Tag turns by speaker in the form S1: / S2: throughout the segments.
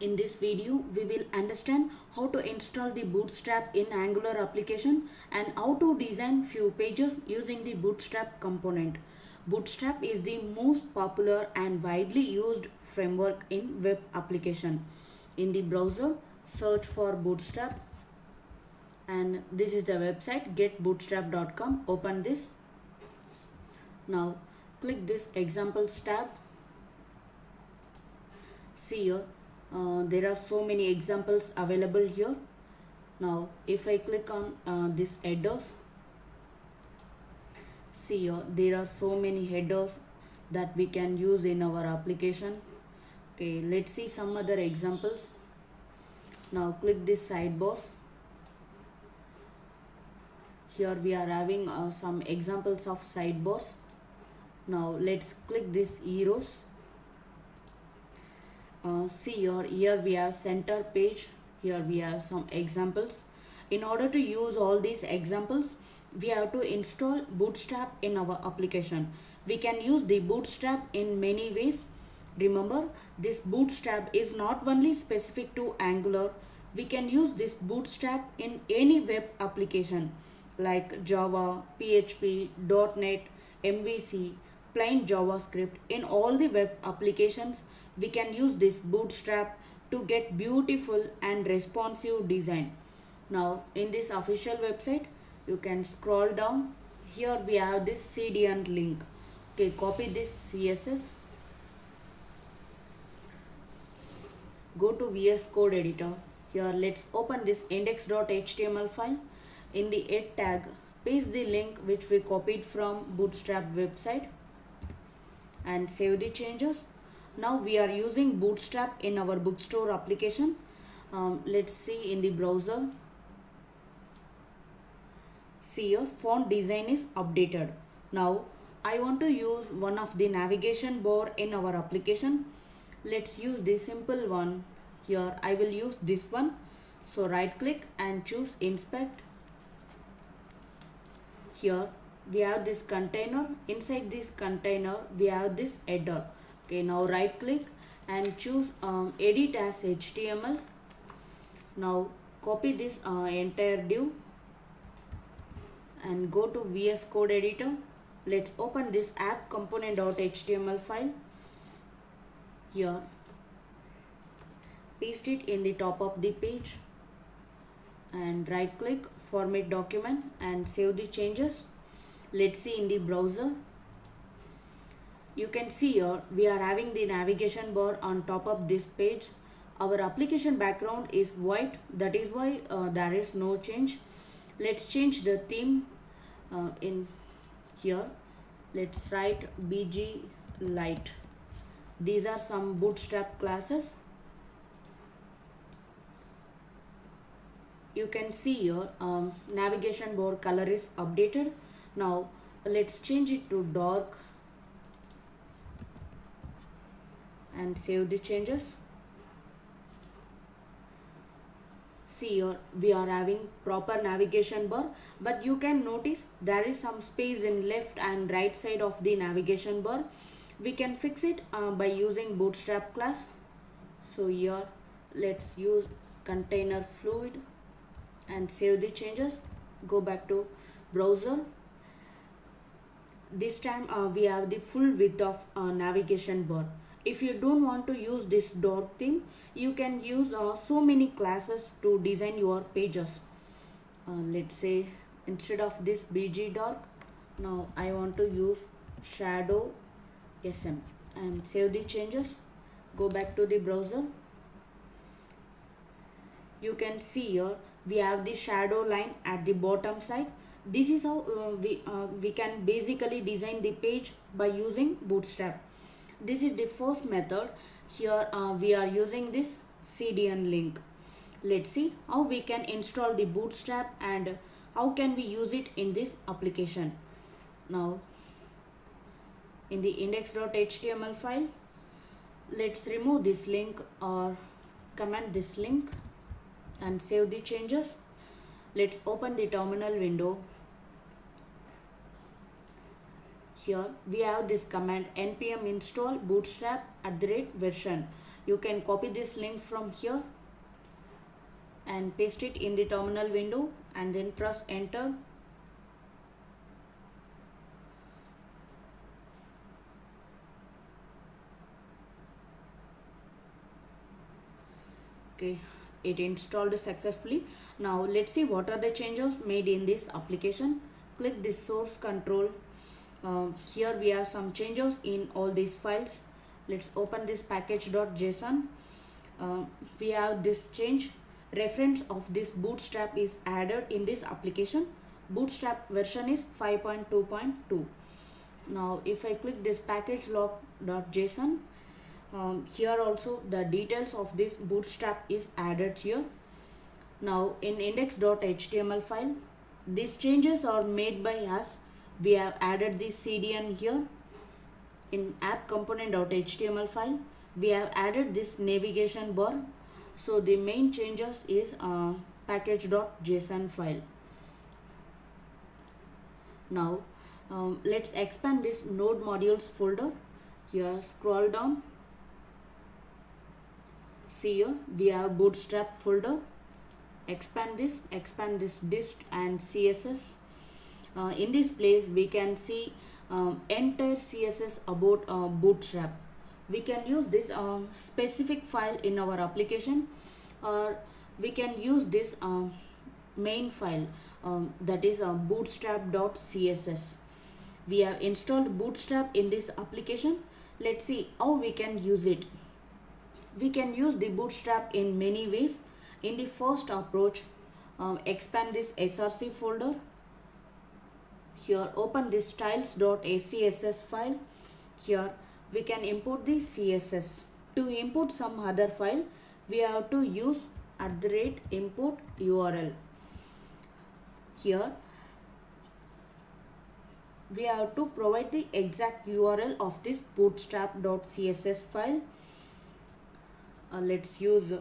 S1: In this video, we will understand how to install the Bootstrap in Angular application and how to design few pages using the Bootstrap component. Bootstrap is the most popular and widely used framework in web application. In the browser, search for Bootstrap and this is the website getbootstrap.com. Open this. Now click this examples tab. See here uh, there are so many examples available here. Now if I click on uh, this headers see here there are so many headers that we can use in our application. Okay let's see some other examples. Now click this sidebars here we are having uh, some examples of sidebars. Now let's click this heroes uh, see here here we have center page. Here we have some examples. In order to use all these examples we have to install bootstrap in our application. We can use the bootstrap in many ways. Remember this bootstrap is not only specific to angular. We can use this bootstrap in any web application like java php net mvc plain javascript in all the web applications we can use this bootstrap to get beautiful and responsive design. Now in this official website you can scroll down. Here we have this cdn link. Okay copy this css go to vs code editor. Here let's open this index.html file. In the head tag paste the link which we copied from bootstrap website and save the changes now we are using bootstrap in our bookstore application. Um, let's see in the browser. See here font design is updated. Now I want to use one of the navigation bar in our application. Let's use the simple one here. I will use this one. So right click and choose inspect. Here we have this container. Inside this container we have this header okay now right click and choose um, edit as HTML now copy this uh, entire div and go to VS Code editor. Let's open this app component.html file. Here. Paste it in the top of the page and right click format document and save the changes. Let's see in the browser you can see here we are having the navigation bar on top of this page. Our application background is white. That is why uh, there is no change. Let's change the theme uh, in here. Let's write bg light these are some bootstrap classes. You can see your um, navigation bar color is updated. Now let's change it to dark and save the changes. See we are having proper navigation bar but you can notice there is some space in left and right side of the navigation bar. We can fix it uh, by using bootstrap class. So here let's use container fluid and save the changes. Go back to browser. This time uh, we have the full width of uh, navigation bar if you don't want to use this dark theme you can use uh, so many classes to design your pages. Uh, let's say instead of this bg dark now i want to use shadow sm and save the changes. Go back to the browser. You can see here we have the shadow line at the bottom side. This is how uh, we uh, we can basically design the page by using bootstrap this is the first method. Here uh, we are using this cdn link. Let's see how we can install the bootstrap and how can we use it in this application. Now in the index.html file let's remove this link or comment this link and save the changes. Let's open the terminal window here we have this command npm install bootstrap at the rate version. You can copy this link from here and paste it in the terminal window and then press enter. Okay it installed successfully. Now let's see what are the changes made in this application. Click this source control uh, here we have some changes in all these files. Let's open this package.json uh, we have this change. Reference of this bootstrap is added in this application. Bootstrap version is 5.2.2 now if i click this package lock.json um, here also the details of this bootstrap is added here. Now in index.html file these changes are made by us we have added this cdn here in app component.html file. We have added this navigation bar. So the main changes is uh, package.json file. Now um, let's expand this node modules folder. Here scroll down. See here we have bootstrap folder. Expand this expand this dist and css uh, in this place we can see um, entire css about uh, bootstrap. We can use this uh, specific file in our application or we can use this uh, main file um, that is uh, bootstrap.css we have installed bootstrap in this application. Let's see how we can use it. We can use the bootstrap in many ways. In the first approach um, expand this src folder here open this styles.scss file. Here we can import the css to import some other file we have to use at the rate import url here we have to provide the exact url of this bootstrap.css file. Uh, let's use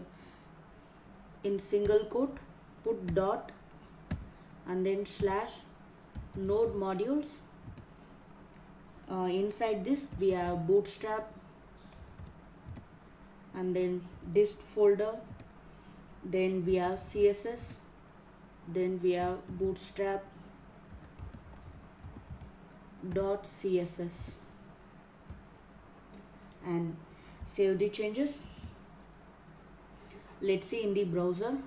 S1: in single quote put dot and then slash node modules. Uh, inside this we have bootstrap and then dist folder. Then we have css then we have bootstrap dot css and save the changes. Let's see in the browser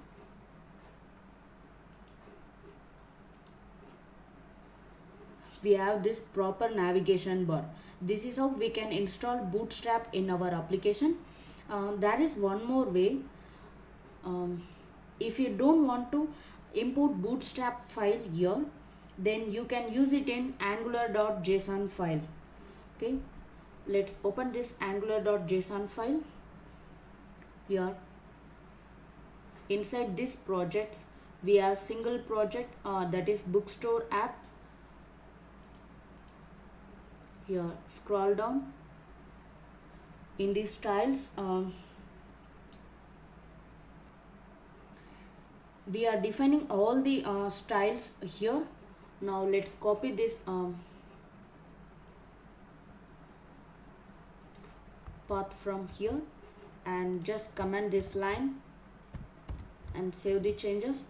S1: we have this proper navigation bar. This is how we can install bootstrap in our application. Uh, there is one more way. Um, if you don't want to import bootstrap file here then you can use it in angular.json file. Okay let's open this angular.json file. Here inside this project we have single project uh, that is bookstore app here scroll down. In these styles um, we are defining all the uh, styles here. Now let's copy this um, path from here and just comment this line and save the changes.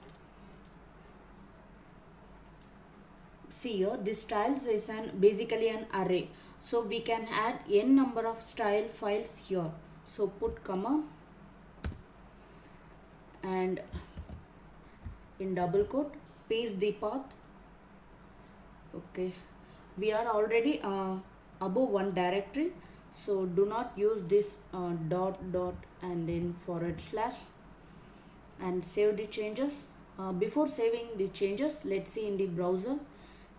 S1: See here this styles is an basically an array so we can add n number of style files here. So put comma and in double quote paste the path. Okay. We are already uh, above one directory. So do not use this uh, dot dot and then forward slash and save the changes. Uh, before saving the changes let's see in the browser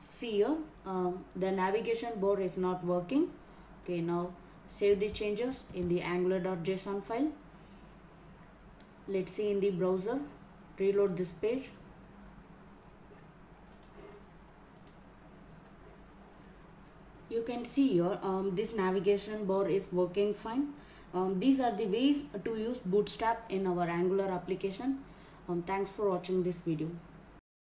S1: see here um, the navigation bar is not working. Okay now save the changes in the angular.json file. Let's see in the browser. Reload this page. You can see here um, this navigation bar is working fine. Um, these are the ways to use bootstrap in our angular application. Um, thanks for watching this video